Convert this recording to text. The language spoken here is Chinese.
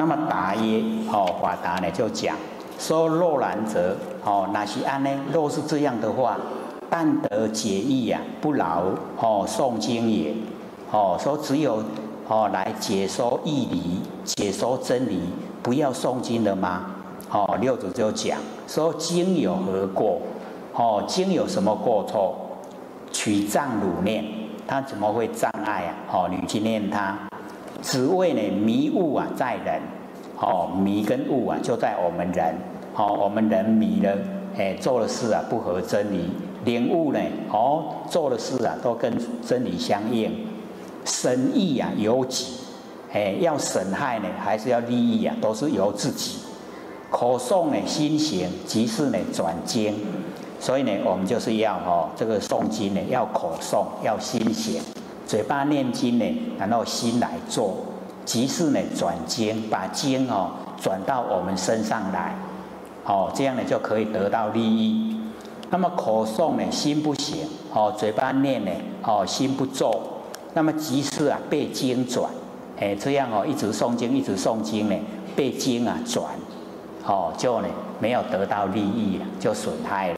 那么达耶：哦，法达呢就讲说若然则哦，那是安呢？若是这样的话，但得解义呀，不劳哦诵经也。哦，说只有哦来解说义理、解说真理，不要诵经的吗？哦，六祖就讲说经有何过？哦，经有什么过错？取障汝念，他怎么会障碍啊？哦，你去念他，只为呢迷雾啊在人。哦，迷跟悟啊就在我们人。哦，我们人迷了，哎，做的事啊不合真理。领悟呢，哦，做的事啊都跟真理相应。审义啊由己，哎，要损害呢还是要利益啊，都是由自己。口诵呢心行，即是呢转经。所以呢，我们就是要哦，这个诵经呢要口诵，要心行，嘴巴念经呢，然后心来做，即是呢转经，把经哦转到我们身上来。哦，这样呢就可以得到利益。那么口诵呢，心不行；哦，嘴巴念呢，哦，心不做。那么即是啊，被经转，哎，这样哦，一直诵经，一直诵经呢，被经啊转，哦，就呢没有得到利益了，就损害了。